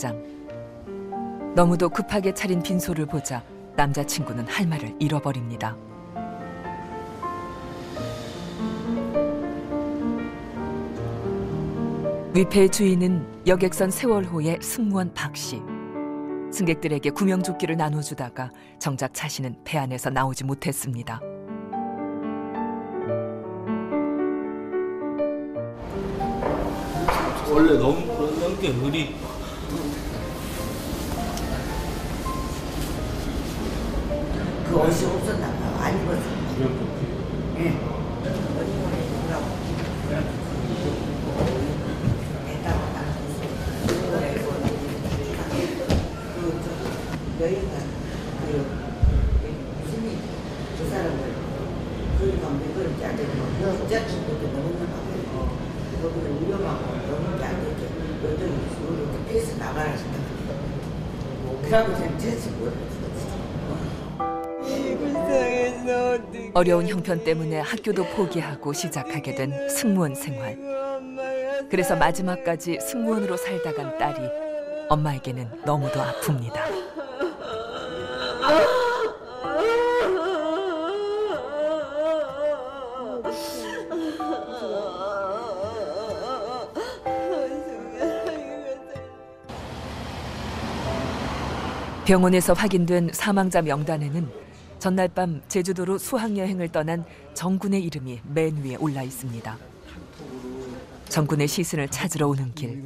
직장. 너무도 급하게 차린 빈소를 보자 남자친구는 할 말을 잃어버립니다. 위패의 주인은 여객선 세월호의 승무원 박 씨. 승객들에게 구명조끼를 나눠주다가 정작 자신은 배 안에서 나오지 못했습니다. 원래 너무 넘게 의리 그 옷이 없었나 봐. 안 입었어. 예. 그, 여인가, 그, 무슨 일, 그 사람을, 그러니까 몇 걸음째 안 되고, 여자친 것도 너무나 하고, 거기는 위험하고, 너무 안 되죠. 여덟 이렇게 피해서 나가라 싶다. 그러고. 어려운 형편 때문에 학교도 포기하고 시작하게 된 승무원 생활. 그래서 마지막까지 승무원으로 살다 간 딸이 엄마에게는 너무도 아픕니다. 병원에서 확인된 사망자 명단에는 전날 밤 제주도로 수학여행을 떠난 정군의 이름이 맨 위에 올라 있습니다. 정군의 시신을 찾으러 오는 길,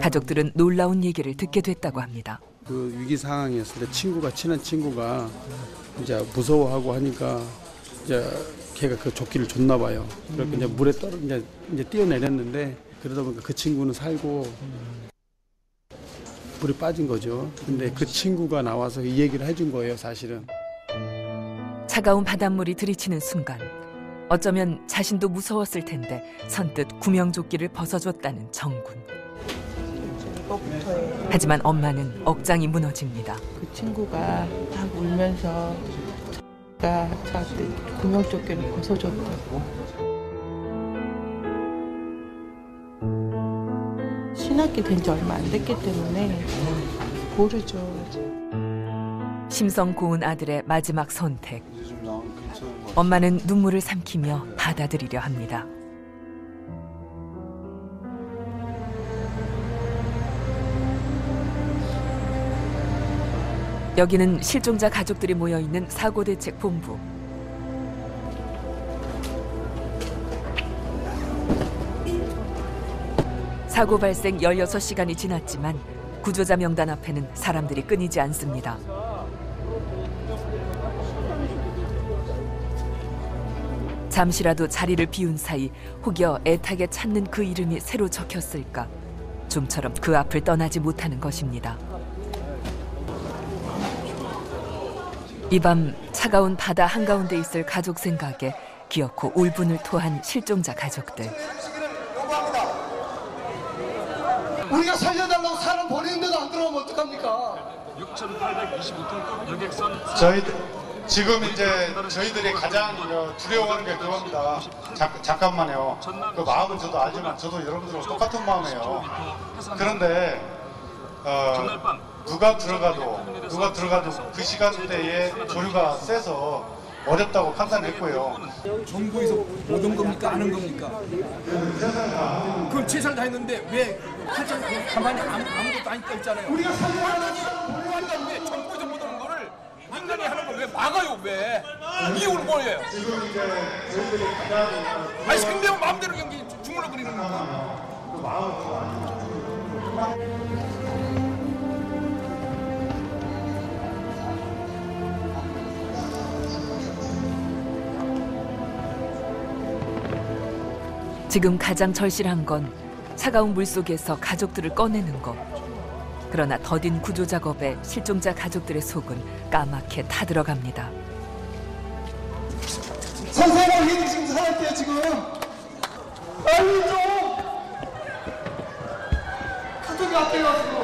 가족들은 놀라운 얘기를 듣게 됐다고 합니다. 그 위기 상황이었을 때 친구가 친한 친구가 이제 무서워하고 하니까 이제 걔가 그 조끼를 줬나 봐요. 그래서 이제 물에 떨어 이제 이제 뛰어내렸는데 그러다 보니까 그 친구는 살고 물에 빠진 거죠. 근데 그 친구가 나와서 이 얘기를 해준 거예요, 사실은. 차가운 바닷물이 들이치는 순간 어쩌면 자신도 무서웠을 텐데 선뜻 구명조끼를 벗어줬다는 정군. 하지만 엄마는 억장이 무너집니다. 그 친구가 막 울면서 가 저한테 구명조끼를 벗어줬다고. 신학기 된 지 얼마 안 됐기 때문에 모르죠. 심성 고운 아들의 마지막 선택. 엄마는 눈물을 삼키며 받아들이려 합니다. 여기는 실종자 가족들이 모여 있는 사고대책 본부. 사고 발생 16시간이 지났지만 구조자 명단 앞에는 사람들이 끊이지 않습니다. 잠시라도 자리를 비운 사이 혹여 애타게 찾는 그 이름이 새로 적혔을까? 좀처럼 그 앞을 떠나지 못하는 것입니다. 이 밤 차가운 바다 한가운데 있을 가족 생각에 기어코 울분을 토한 실종자 가족들. 우리가 살려달라고 사람 보내는데도 안 들어오면 어떡합니까? 6,825톤급 여객선 저희들 지금 이제 저희들이 가장 어, 두려워하는 게 그겁니다. 자, 잠깐만요. 그 마음은 저도 알지만 저도 여러분들하고 똑같은 마음이에요. 그런데 어, 누가 들어가도 누가 들어가도 그 시간대에 조류가 세서 어렵다고 판단했고요. 정부에서 못온 겁니까? 안온 겁니까? 그럼 최선을 다했는데 왜 한참 가만히 아무, 아무것도 안 했잖아요. 우리가 왜 정부에서 못 오는 거를 인간이 하는 걸 왜 막아요? 왜? 이유는 뭐예요? 아니 상대방 마음대로 지금 가장 절실한 건 차가운 물 속에서 가족들을 꺼내는 것. 그러나 더딘 구조 작업에 실종자 가족들의 속은 까맣게 타들어갑니다. 선생님 힘 지금 살았대요 지금. 빨리 좀. 가족이 앞에 가지고.